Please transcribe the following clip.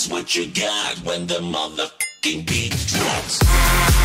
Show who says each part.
Speaker 1: is what you got when the motherfucking beat drops.